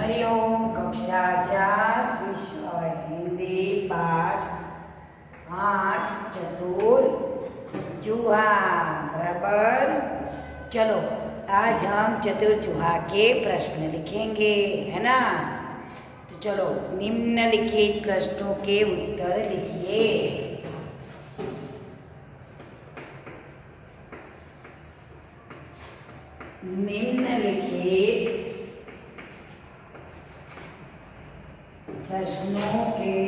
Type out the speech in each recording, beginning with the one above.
हरिओम कक्षा चार विषय हिंदी पाठ आठ चतुर चूहा बराबर। चलो, आज हम चतुर चूहा के प्रश्न लिखेंगे, है ना? तो चलो, निम्नलिखित प्रश्नों के उत्तर लिखिए। निम्नलिखित प्रश्नों के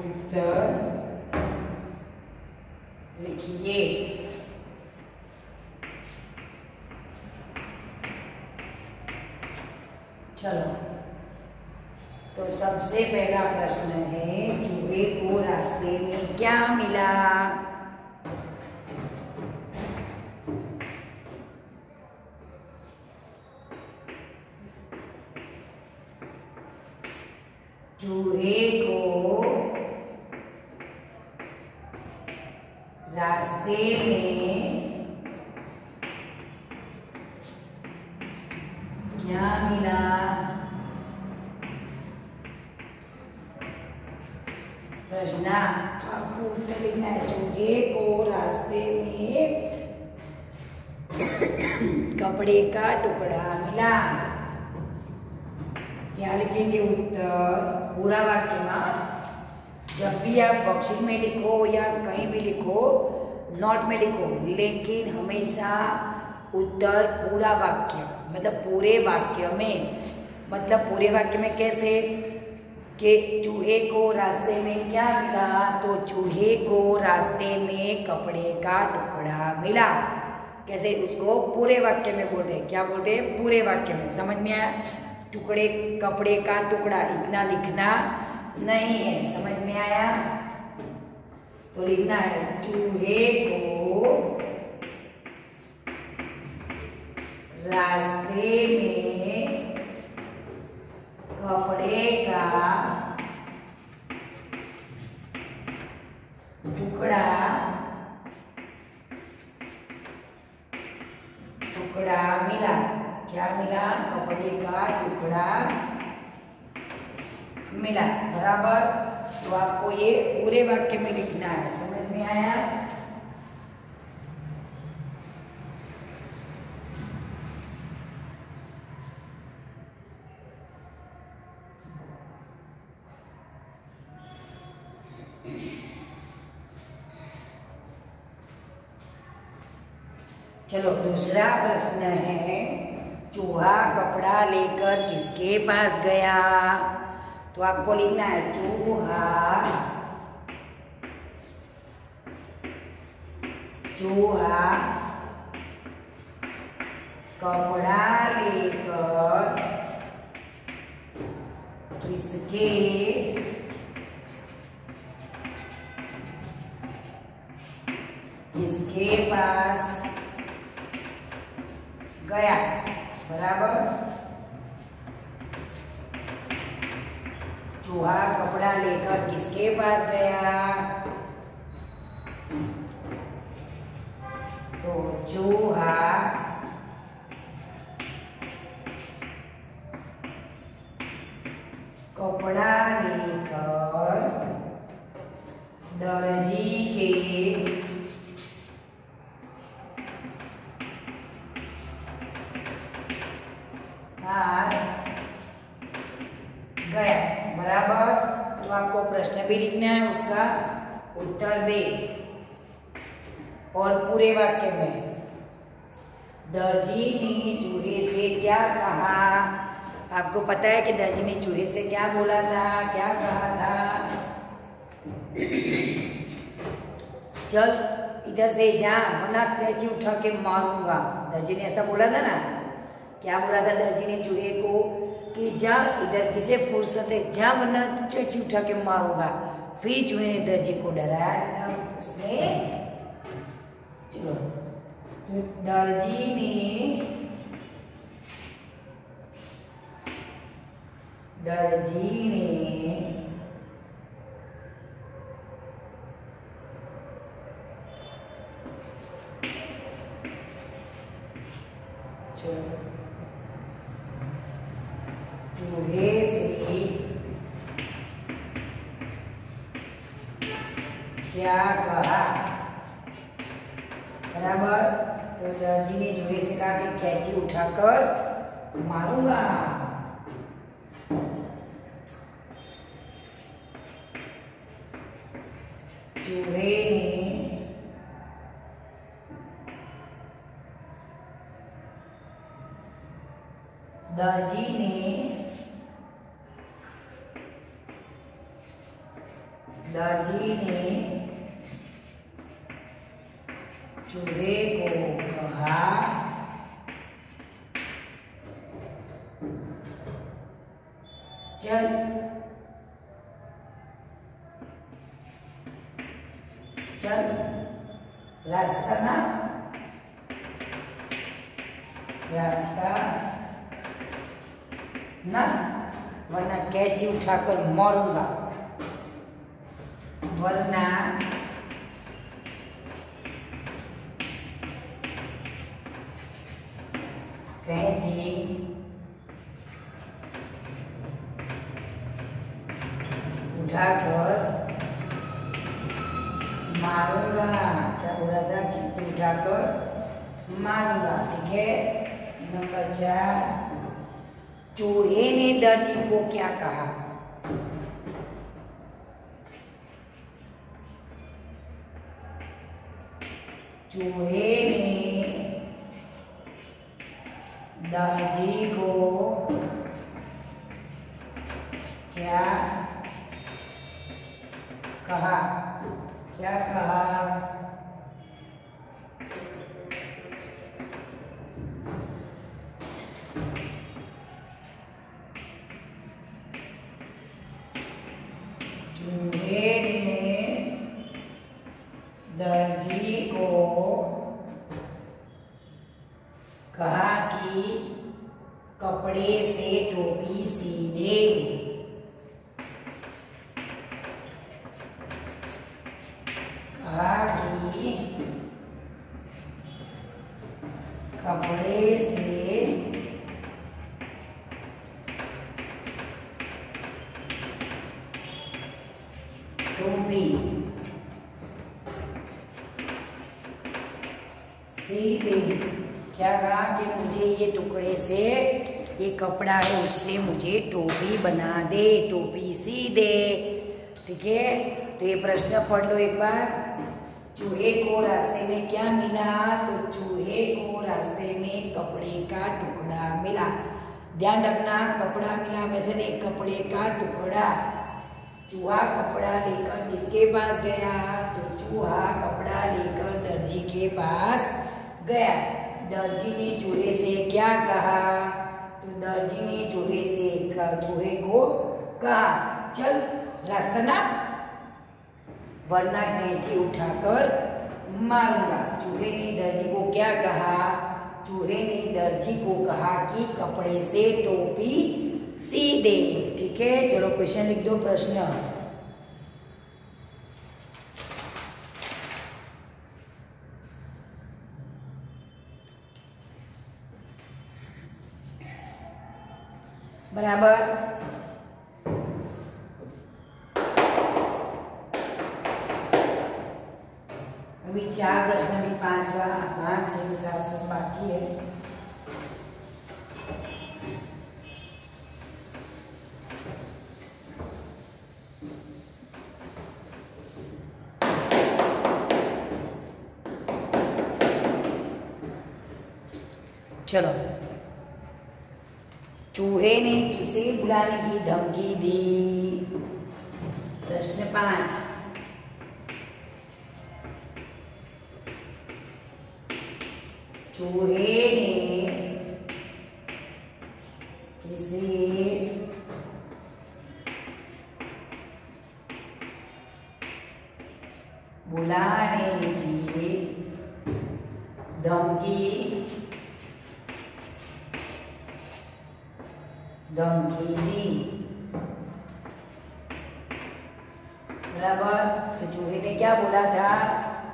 उत्तर लिखिए। चलो तो सबसे पहला प्रश्न है प्रश्न आपको उत्तर लिखना है चूहे को रास्ते में कपड़े का टुकड़ा मिला। क्या लिखेंगे उत्तर? पूरा वाक्य में, जब भी आप वर्कशीट में लिखो या कहीं भी लिखो नोट में लिखो, लेकिन हमेशा उत्तर पूरा वाक्य मतलब पूरे वाक्य में मतलब पूरे वाक्य में कैसे? कि चूहे को रास्ते में क्या मिला? तो चूहे को रास्ते में कपड़े का टुकड़ा मिला। कैसे उसको पूरे वाक्य में बोलते हैं? क्या बोलते हैं? पूरे वाक्य में। समझ में आया? टुकड़े, कपड़े का टुकड़ा, इतना लिखना नहीं है। समझ में आया? तो लिखना है, चूहे को रास्ते में कपड़े का टुकड़ा टुकड़ा मिला। क्या मिला? कपड़े का टुकड़ा मिला। बराबर? तो आपको ये पूरे वाक्य में लिखना है। समझ में आया? चलो, दूसरा प्रश्न है, चूहा कपड़ा लेकर किसके पास गया? तो आपको लिखना है, चूहा चूहा कपड़ा लेकर किसके किसके पास गया बराबर चूहा कपड़ा लेकर किसके पास गया तो चूहा कपड़ा लेकर दर्जी के उत्तर भी और पूरे वाक्य में, दर्जी ने चूहे से क्या कहा? आपको पता है कि दर्जी ने चूहे से क्या बोला था, क्या कहा था? चल इधर से जा, वरना कैची उठा के मारूँगा। दर्जी ने ऐसा बोला था ना? क्या बोला था दर्जी ने चूहे को? कि जा इधर, किसे फुर्सत है, जा, वरना चची उठा के मारूँगा। फिर चूहे ने दर्जी को डराया तब उसने। चलो तो दर्जी ने दर्जी ने चलो चूहे से क्या कहा बराबर तो दर्जी ने चूहे से कहा कि उठाकर मारूँगा। चूहे ने उठाकर मारूँगा। वरना कैची उठाकर मारूँगा। क्या बोला था? कैची उठाकर मारूँगा, ठीक है? नंबर चार, चूहे ने दर्जी को क्या कहा? चूहे ने क्या कहा कि मुझे ये टुकड़े से, ये कपड़ा है, उससे मुझे टोपी बना दे, टोपी सी दे ठीक है? तो ये प्रश्न पढ़ लो एक बार। चूहे को रास्ते में क्या मिला? तो चूहे को रास्ते में कपड़े का टुकड़ा मिला। ध्यान रखना, कपड़ा मिला वैसे नहीं, कपड़े का टुकड़ा। चूहा कपड़ा लेकर किसके पास गया? तो चूहा कपड़ा लेकर दर्जी के पास गया। दर्जी ने चूहे से क्या कहा? तो दर्जी ने चूहे से चूहे को कहा, चल, रास्ता ना वरना कैंची उठाकर मारूँगा। चूहे ने दर्जी को क्या कहा? चूहे ने दर्जी को कहा कि कपड़े से टोपी सी दे ठीक है, चलो क्वेश्चन लिख दो प्रश्न। બરાબર अभी चार प्रश्न भी पांच पाँच छः सात सब बाकी है चलो चूहे ने किसे बुलाने की धमकी दी? प्रश्न पाँच। चूहे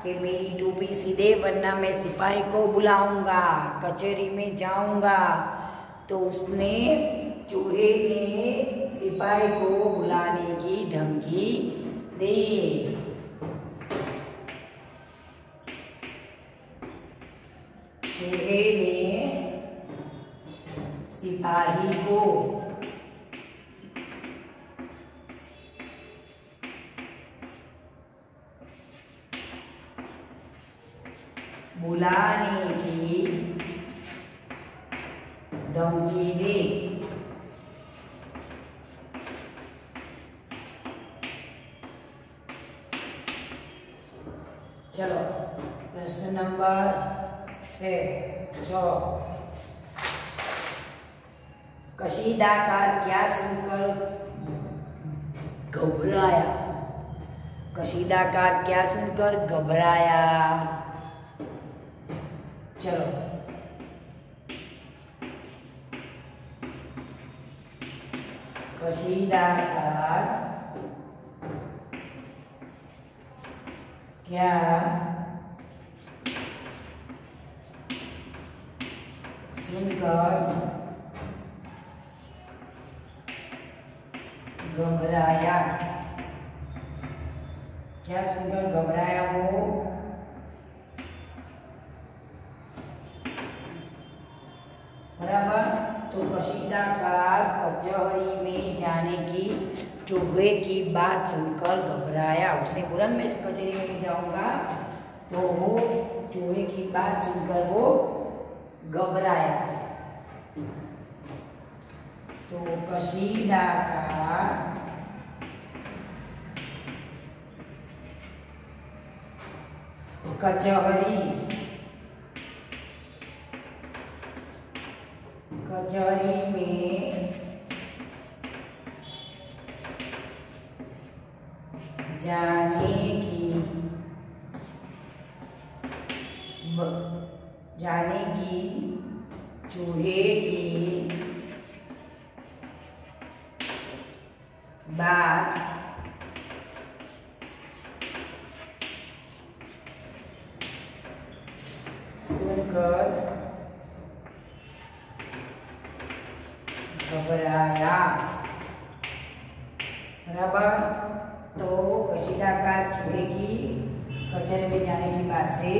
कि मेरी टोपी सीधे, वरना मैं सिपाही को बुलाऊँगा, कचहरी में जाऊँगा। तो उसने चूहे ने सिपाही को बुलाने की धमकी दी। कशीदाकार क्या सुनकर घबराया? चलो। कशीदाकार क्या? सुनकर घबराया। क्या सुनकर घबराया वो? बराबर? तो कशीदाकार कचहरी में जाने की चूहे की बात सुनकर घबराया। उसने बोला, मैं कचहरी में जाऊँगा। तो वो चूहे की बात सुनकर वो घबराया। तो कशीदाकार कचहरी कचहरी में जाने की जाने की चूहे की बात सुनकर घबराया। बराबर तो कशीदाकार चूहे की कचहरी में जाने की बात से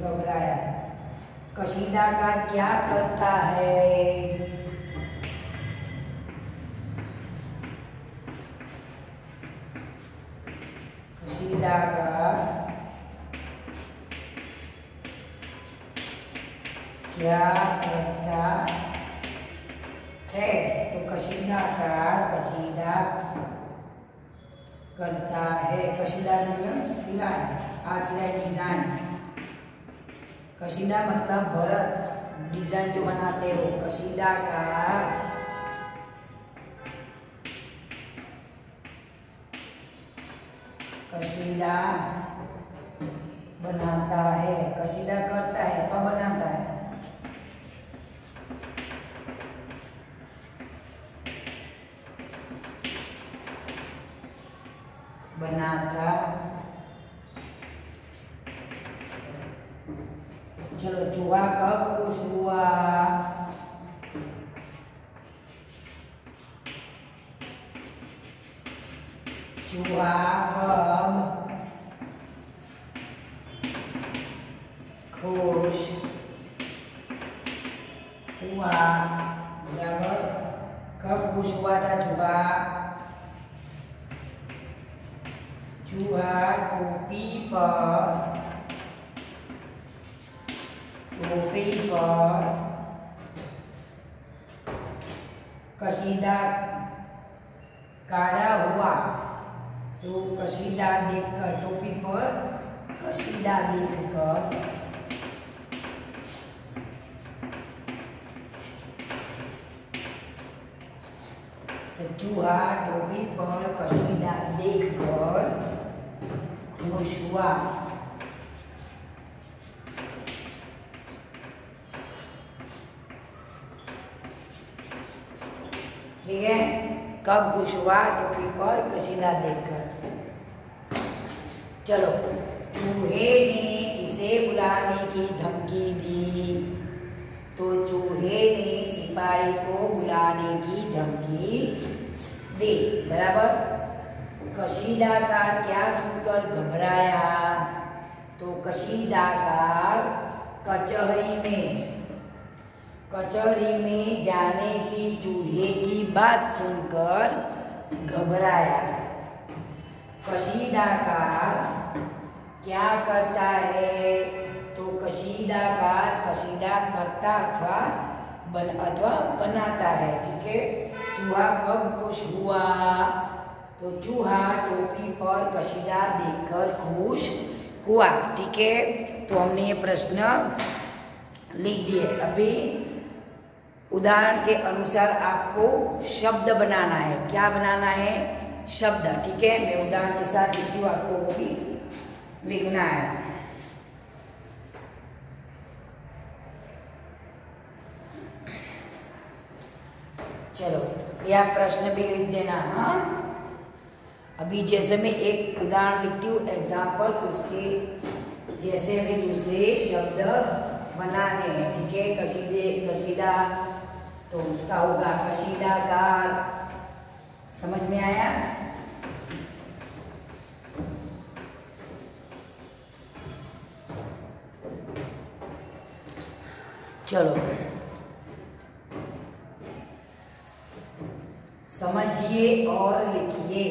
घबराया। कशीदाकार क्या करता है? कशीदाकार क्या करता है? तो कशीदाकार कशीदा करता है। कशीदा मतलब सिलाई, हाथ सिलाई डिज़ाइन कशीदा मतलब भरत डिज़ाइन जो बनाते हो। कशीदाकार कशीदा बनाता है। कशीदा करता है अथवा बनाता है? चूहा टोपी पर टोपी पर, कशीदा काढ़ा हुआ तो कशीदा देखकर, टोपी पर कशीदा देखकर तो चूहा टोपी पर कशीदा देखकर खुश ठीक है? कब खुश हुआ टोपी पर कशीदा देखकर? चलो, चूहे ने किसे बुलाने की धमकी दी? तो चूहे ने सिपाही को बुलाने की धमकी दी, बराबर? कशीदाकार क्या सुनकर घबराया? तो कशीदाकार कचहरी में कचहरी में जाने की, चूहे की बात सुनकर घबराया। कशीदाकार क्या करता है? तो कशीदाकार कशीदा करता अथवा बन, अथवा बनाता है, ठीक है? चूहा कब खुश हुआ? तो चूहा, टोपी पर कशीदा देखकर खुश हुआ। ठीक है तो हमने ये प्रश्न लिख दिए। अभी उदाहरण के अनुसार आपको शब्द बनाना है। क्या बनाना है? शब्द। ठीक है, मैं उदाहरण के साथ लिखती हूँ, आपको वो भी लिखना है। चलो यह प्रश्न भी लिख देना हाँ? अभी जैसे मैं एक उदाहरण लिखती हूँ एग्ज़ाम्पल उसके जैसे हमें दूसरे शब्द बनाने हैं, ठीक है? कशीदे, कशीदा तो उसका होगा कशीदाकार समझ में आया? चलो। समझिए और लिखिए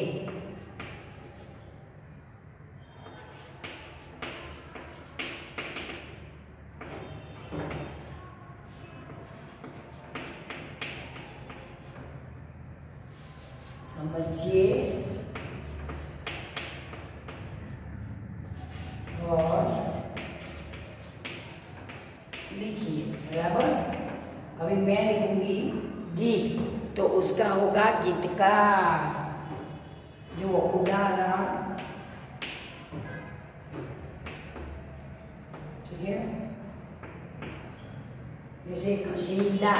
समझिए और लिखिए बराबर अभी मैं लिखूँगी गीत तो उसका गीतकार जो उदाहरण ठीक है जैसे कशीदा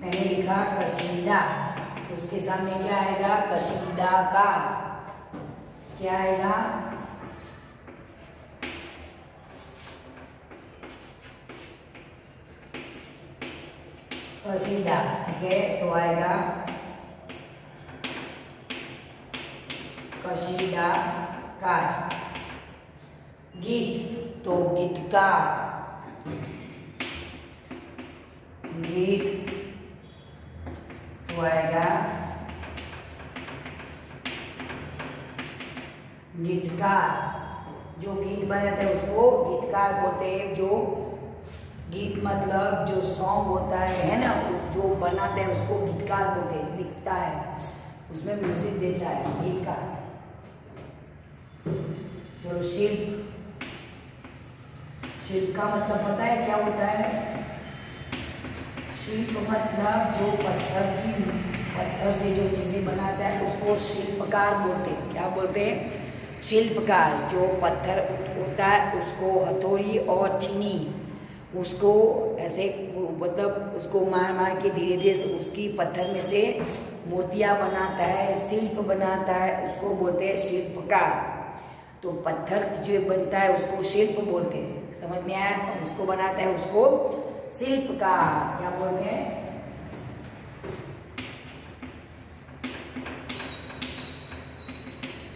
मैंने लिखा कशीदा तो उसके सामने क्या आएगा कशीदा का क्या आएगा कशीदा ठीक है तो आएगा कशीदा का गीत तो गीतकार। गीत तो आएगा गीतकार। जो गीत बनाते हैं उसको गीतकार बोलते हैं, जो गीत मतलब जो सॉन्ग होता है है ना? उस जो बनाते हैं, उसको गीतकार बोलते हैं, लिखता है, उसमें म्यूज़िक देता है, गीतकार। चलो, शिल्प। शिल्प का मतलब पता है क्या होता है? शिल्प मतलब जो पत्थर की, पत्थर से जो चीज़ें बनाता है, उसको शिल्पकार बोलते हैं। क्या बोलते हैं? शिल्पकार, जो पत्थर होता है, उसको हथौड़ी और चीनी। उसको ऐसे मतलब उसको मार मार के धीरे धीरे उसकी पत्थर में से मूर्तियाँ बनाता है, शिल्प बनाता है, उसको बोलते हैं शिल्पकार। तो पत्थर जो बनता है उसको शिल्प बोलते हैं। समझ में आया? उसको बनाता है उसको शिल्प का क्या बोलते हैं?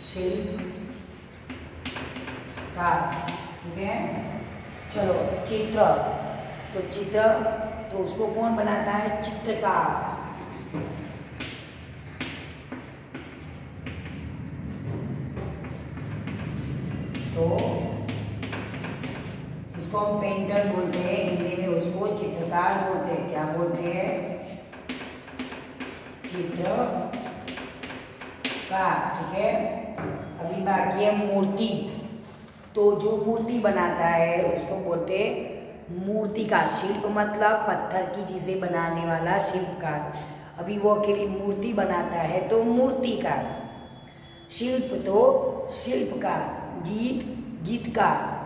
शिल्प का ठीक है? चलो, चित्र। तो चित्र तो उसको कौन बनाता है? चित्रकार। तो इसको हम पेंटर बोलते हैं, हिंदी में उसको चित्रकार बोलते हैं। क्या बोलते हैं? चित्र का ठीक है? अभी बाकी है मूर्ति। तो जो मूर्ति बनाता है, उसको बोलते मूर्ति का शिल्प मतलब पत्थर की चीज़ें बनाने वाला शिल्पकार। अभी वो अकेली मूर्ति बनाता है तो मूर्तिकार। शिल्प तो शिल्पकार, गीत, गीतकार।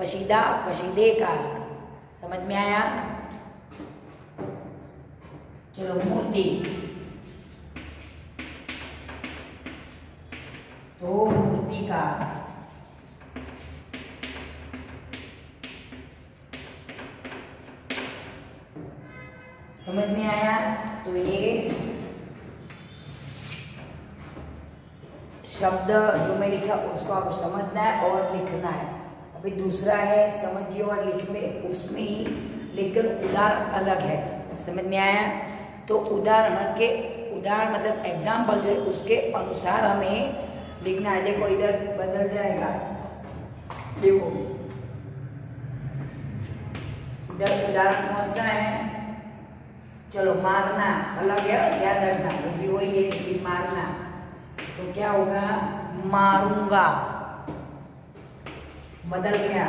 कशीदा कशीदे का समझ में आया? चलो, मूर्ति। तो मूर्ति पुटिका समझ में आया? तो ये शब्द जो मैं लिखा, उसको आप समझना है और लिखना है। अभी दूसरा है, समझिए और लिख में उसमें ही लेकिन उदाहरण अलग है। समझ में आया? तो उदाहरण के, उदाहरण मतलब एग्ज़ाम्पल जो है, उसके अनुसार हमें लिखना है। देखो, इधर बदल जाएगा। देखो। इधर उदाहरण कौन सा है? चलो मारना अलग है ध्यान रखना क्योंकि वही है कि मारना तो क्या होगा मारूँगा बदल गया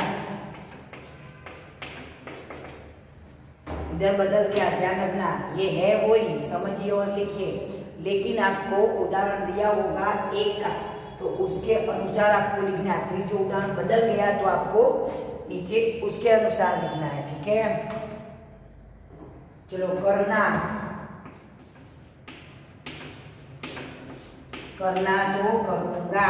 इधर बदल गया ध्यान रखना ये है वही समझिए और लिखिए लेकिन आपको उदाहरण दिया होगा एक का तो उसके अनुसार आपको लिखना है फिर जो उदाहरण बदल गया तो आपको नीचे उसके अनुसार लिखना है ठीक है चलो करना करना तो करूँगा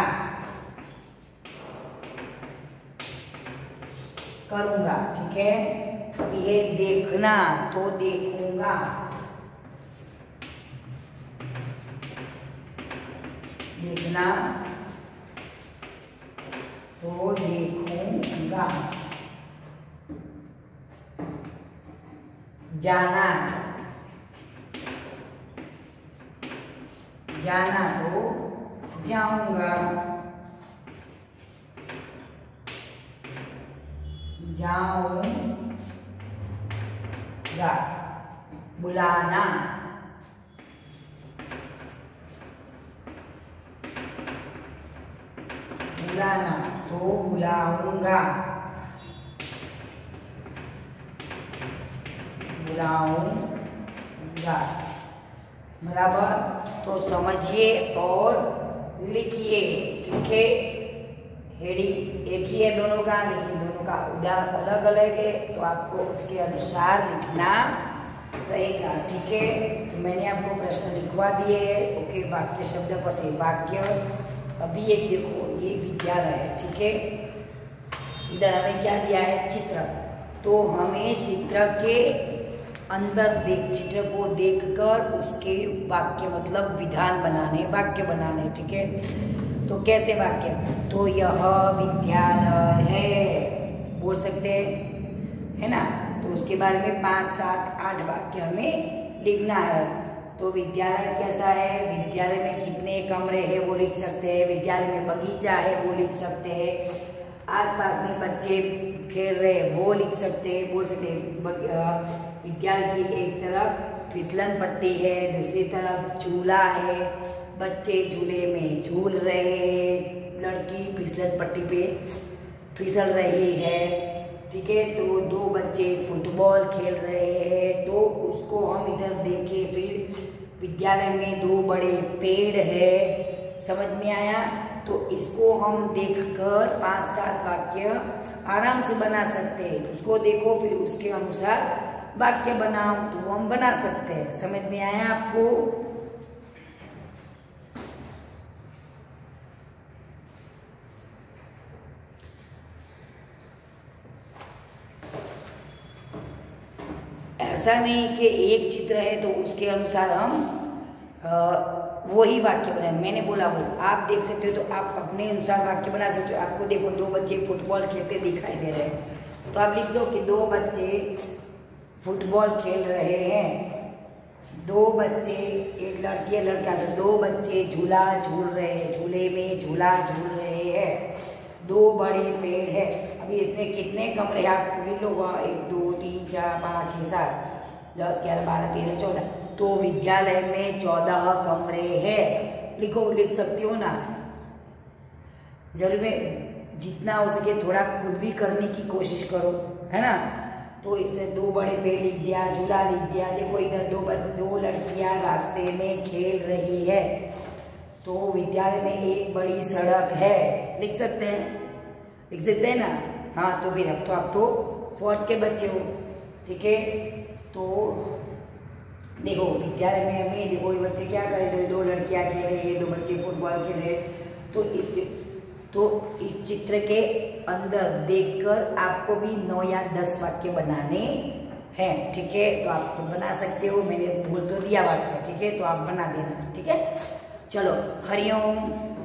करूँगा ठीक है ये देखना तो देखूँगा देखना तो देखूँगा जाना। जाना तो जाऊँगा। जाऊँगा। बुलाना। बुलाना तो बुलाऊँगा। बुलाऊँगा बराबर? तो समझिए और लिखिए, ठीक है? हेडिंग एक ही है दोनों का, लेकिन दोनों का उदाहरण अलग अलग है तो आपको उसके अनुसार लिखना रहेगा, ठीक है? तो मैंने आपको प्रश्न लिखवा दिए है, ओके? वाक्य शब्द पर से वाक्य। अभी एक देखो, ये विद्यालय है, ठीक है? इधर हमें क्या दिया है? चित्र। तो हमें चित्र के अंदर देख, चित्र को देखकर उसके वाक्य मतलब विधान बनाने, वाक्य बनाने, ठीक है? तो कैसे वाक्य? तो यह विद्यालय है, बोल सकते हैं, है ना? तो उसके बारे में पाँच, सात, आठ वाक्य हमें लिखना है। तो विद्यालय कैसा है? विद्यालय में कितने कमरे हैं वो लिख सकते हैं, विद्यालय में बगीचा है वो लिख सकते हैं, आसपास में बच्चे खेल रहे वो लिख सकते हैं, बोल सकते हैं विद्यालय की एक तरफ़ फिसलन पट्टी है, दूसरी तरफ़ झूला है। बच्चे झूले में झूल रहे हैं। लड़की फिसलन पट्टी पे फिसल रही है। ठीक है तो दो बच्चे फुटबॉल खेल रहे हैं। तो उसको हम इधर देखे, फिर विद्यालय में दो बड़े पेड़ है। समझ में आया? तो इसको हम देखकर पाँच सात वाक्य आराम से बना सकते हैं। उसको देखो, फिर उसके अनुसार वाक्य बनाओ तो हम बना सकते हैं। समझ में आया आपको? ऐसा नहीं कि एक चित्र है तो उसके अनुसार हम वही वाक्य बनाए। मैंने बोला वो, आप देख सकते हो तो आप अपने अनुसार वाक्य बना सकते हो। आपको देखो, दो बच्चे फुटबॉल खेलते दिखाई दे रहे हैं। तो आप लिख दो कि दो बच्चे फुटबॉल खेल रहे हैं। दो बच्चे, एक लड़की है, लड़का तो दो बच्चे झूला झूल रहे हैं, झूले में झूला झूल रहे हैं। दो बड़े पेड़ है। अभी इसमें कितने कमरे आप गिन लो वहाँ, एक, दो, तीन, चार, पाँच, छः, सात, दस, ग्यारह, बारह, तेरह, चौदह। तो विद्यालय में चौदह कमरे हैं। लिखो, लिख सकती हो ना? ज़रूर जितना हो सके थोड़ा खुद भी करने की कोशिश करो, है ना? तो इसे दो बड़े पेड़ लिख दिया, झूला लिख दिया। देखो इधर दो दो लड़कियाँ रास्ते में खेल रही है। तो विद्यालय में एक बड़ी सड़क है। लिख सकते हैं? लिख सकते हैं ना? हाँ तो फिर अब तो आप तो फोर्थ के बच्चे हो, ठीक है? तो देखो, विद्यालय में हमें, देखो, ये बच्चे क्या कर रहे दो लड़कियाँ खेल रही है, दो बच्चे फुटबॉल खेल रहे तो इसके तो इस चित्र के अंदर देखकर आपको भी नौ या दस वाक्य बनाने हैं, ठीक है? तो आप खुद बना सकते हो। मैंने बोल तो दिया वाक्य, ठीक है? तो आप बना देना, ठीक है? चलो, हरिओम।